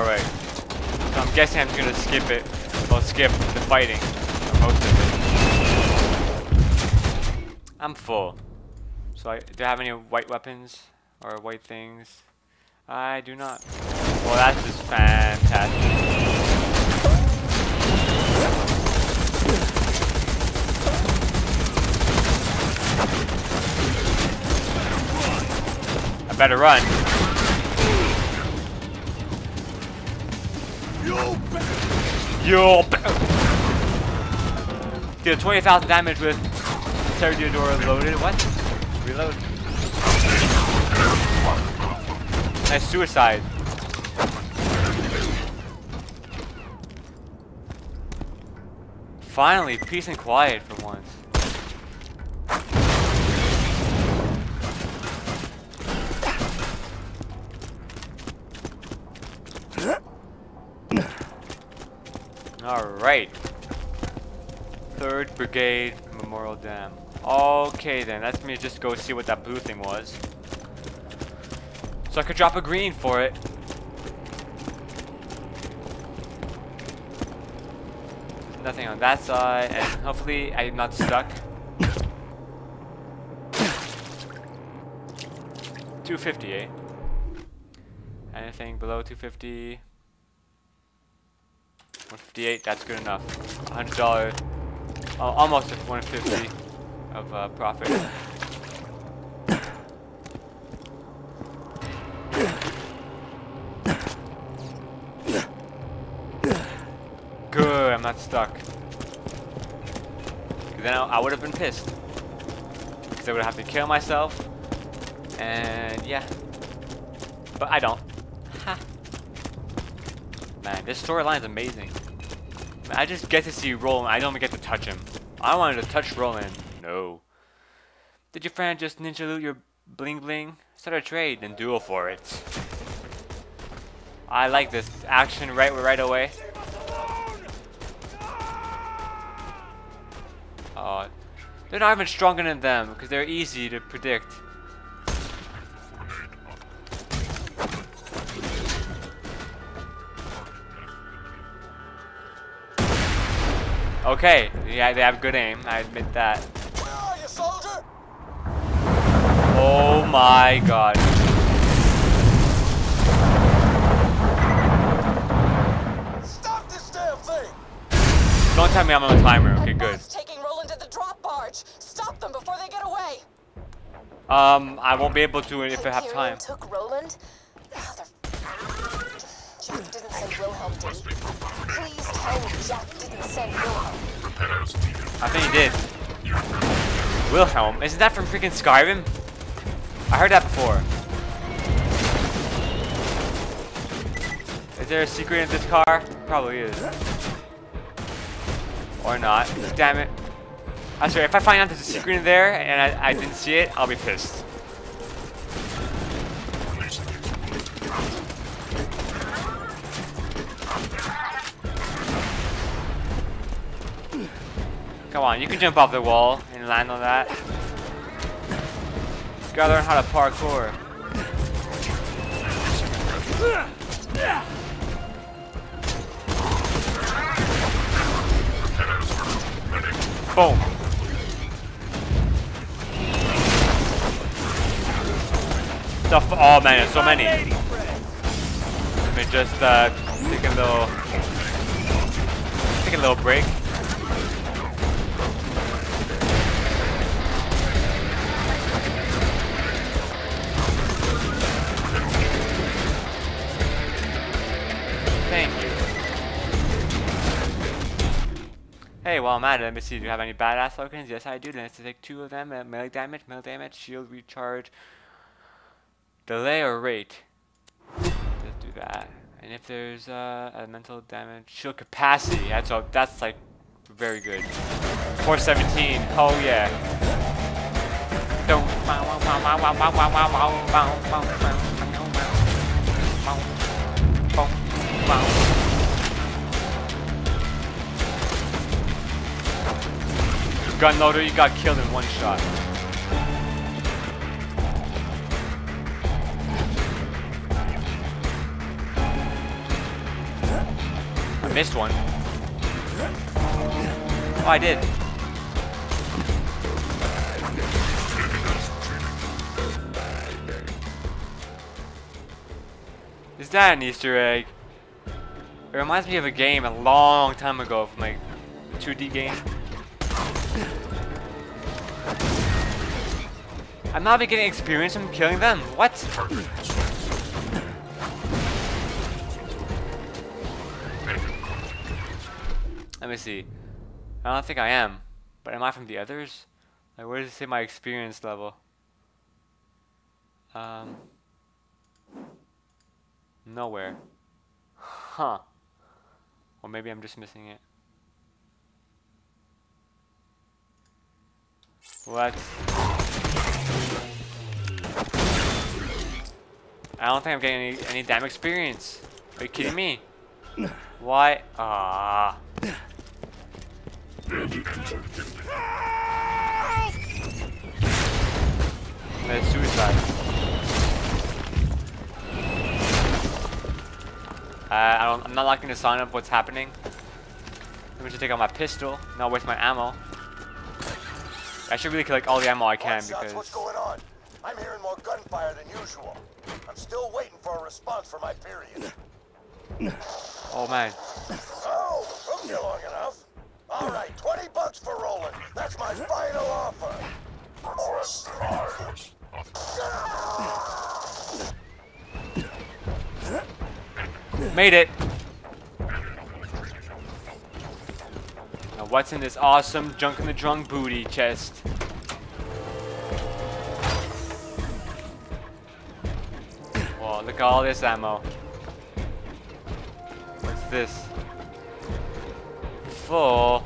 Alright. So I'm guessing I'm gonna skip it. Well, skip the fighting. Most of it. I'm full. So I, do I have any white weapons? Or white things? I do not. Well, that's just fantastic. I better run. Yo! Did 20,000 damage with Terrador loaded. What? Reload. Nice suicide. Finally, peace and quiet for once. Alright. 3rd Brigade Memorial Dam. Okay then, let me just go see what that blue thing was. So I could drop a green for it. Nothing on that side, and hopefully I'm not stuck. 250, eh? Anything below 250? 158, that's good enough. $100, uh, almost 150 of uh, profit. Good, I'm not stuck. Then I, I would have been pissed. Because I would have to kill myself. And yeah. But I don't. Ha. Man, this storyline is amazing. I just get to see Roland. I don't get to touch him. I wanted to touch Roland. No. Did your friend just ninja loot your bling bling? Start a trade and duel for it. I like this action right right away. Uh, they're not even stronger than them because they're easy to predict. Okay, yeah, they have good aim. I admit that. Where are you, soldier? Oh my god. Stop this damn thing! Don't tell me I'm on a timer. Okay, good. Boss taking Roland to the drop barge. Stop them before they get away. Um, I won't be able to if I have Hyperion time. took Roland. Mother. Jack didn't send Wilhelm, did he? Please I think he did. Wilhelm? Isn't that from freaking Skyrim? I heard that before. Is there a secret in this car? Probably is. Or not. Damn it. I swear, if I find out there's a secret in there and I, I didn't see it, I'll be pissed. Come on, you can jump off the wall and land on that. You gotta learn how to parkour. Boom. The f oh man, there's so many. Let me just uh, take a little, take a little break. Hey, while I'm at it, let me see. Do you have any badass tokens? Yes, I do. Then let's take two of them. Uh, melee damage, melee damage, shield recharge, delay or rate. Let's do that. And if there's uh, elemental damage, shield capacity. That's all. That's like very good. 417. Oh yeah. Loader, you got killed in one shot. I missed one. Oh, I did. Is that an Easter egg? It reminds me of a game a long time ago from like a 2D game. I'm not even getting experience from killing them. What? Let me see. I don't think I am. But am I from the others? Like, where does it say my experience level? Um. Nowhere. Huh. Or maybe I'm just missing it. What? I don't think I'm getting any, any damn experience. Are you kidding me? Why? Ah. That's suicide. Uh, I I'm not liking the sign of what's happening. Let me just take out my pistol, not waste my ammo. I should really collect all the ammo I can shots, what's going on? I'm hearing more gunfire than usual. I'm still waiting for a response from my period. oh man, Oh, took you long enough. All right, 20 bucks for Roland. That's my final offer. made it. What's in this awesome junk in the drunk booty chest? Well, look at all this ammo. What's this? Full.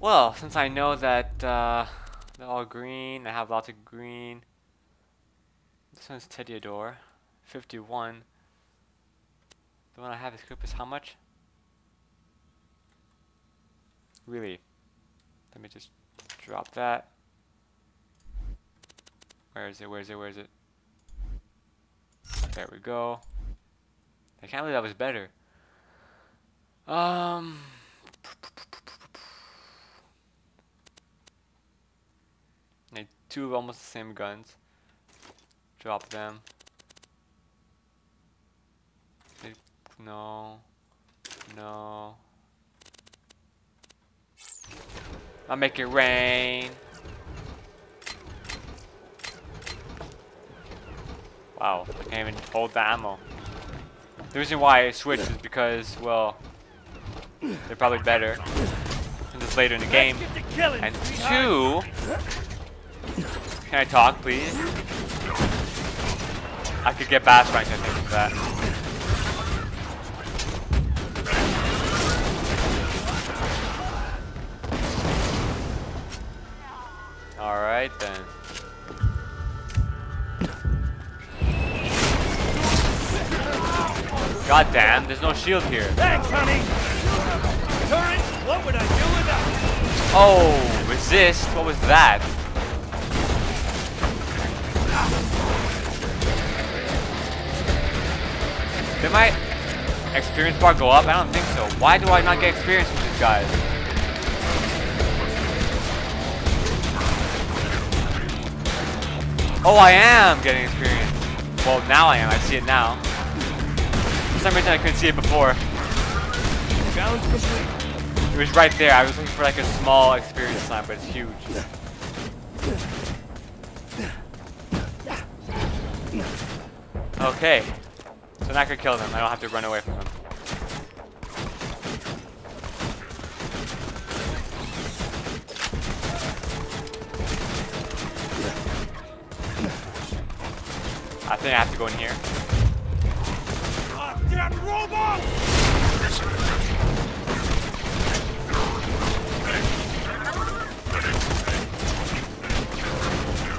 Well, since I know that uh, they're all green, I have lots of green. This one's Tediador. 51. The one I have is how much? Really? Let me just drop that. Where is it? Where is it? Where is it? There we go. I can't believe that was better. Um. Two of almost the same guns. Drop them. No. No. I'll make it rain. Wow, I can't even hold the ammo. The reason why I switched is because, well, they're probably better. And it's later in the game. And two, can I talk, please? I could get bass ranked, I think, with that. Then. God damn, there's no shield here. Thanks, honey. Turret, what would I do without? Oh, resist? What was that? Did my experience bar go up? I don't think so. Why do I not get experience with these guys? Oh, I am getting experience. Well, now I am. I see it now. For some reason, I couldn't see it before. Challenge complete. It was right there. I was looking for like a small experience sign, but it's huge. Okay. So now I could kill them. I don't have to run away from them. Think I have to go in here. Ah, damn robot!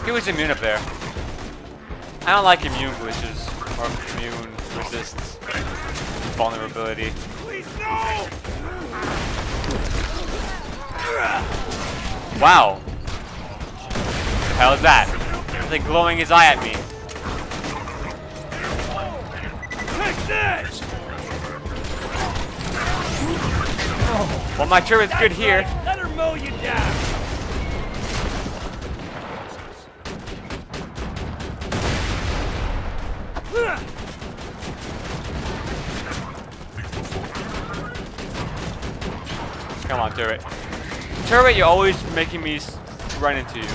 He was immune up there. I don't like immune glitches or immune resists vulnerability. Please, no! Wow. The hell is that? He's like glowing his eye at me. This? Well, my turret's good That's here. Let her mow you down. Come on, turret. Turret, you're always making me run into you.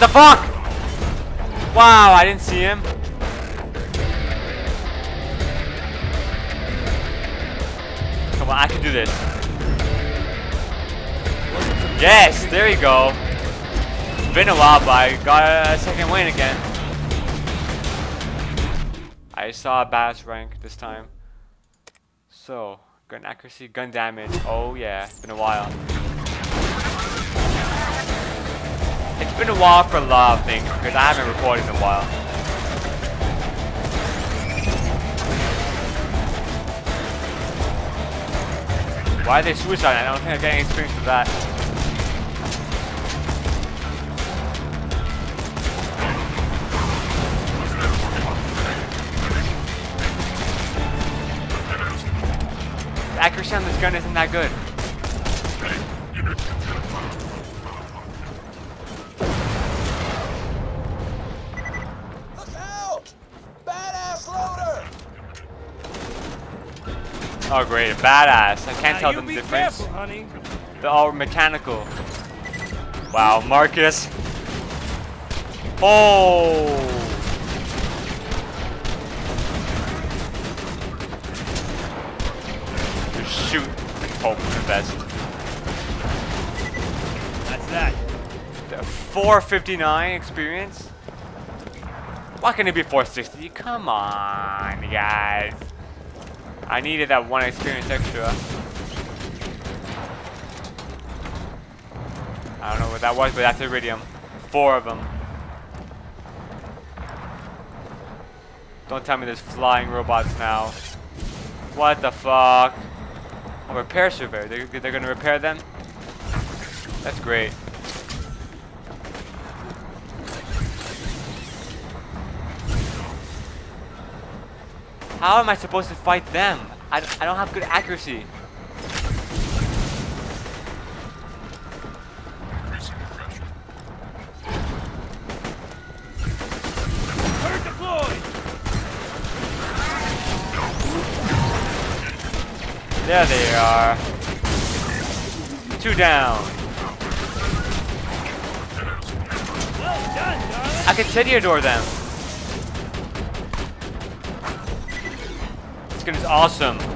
The fuck? Wow, I didn't see him. Come on, I can do this. Yes, there you go. It's been a while, but I got a second wind again. I saw a bass rank this time. So, gun accuracy, gun damage. Oh yeah, it's been a while. Been a while for a lot of things because I haven't recorded in a while. Why are they suicide? I don't think I'm getting experience for that. Accuracy on this gun isn't that good. Look out! Badass loader! Oh great, a badass. I can't Now tell them the difference. careful, honey. They're all mechanical. Wow, Marcus. Oh! Just shoot and hope for the best. That's that. The 459 experience? Why can't it be 460? Come on, guys. I needed that one experience extra. I don't know what that was, but that's Eridium. Four of them. Don't tell me there's flying robots now. What the fuck? A repair surveyor. They're, they're gonna repair them? That's great. How am I supposed to fight them? I, I don't have good accuracy. There they are. Two down. Well done. I can Tediador them. Is awesome.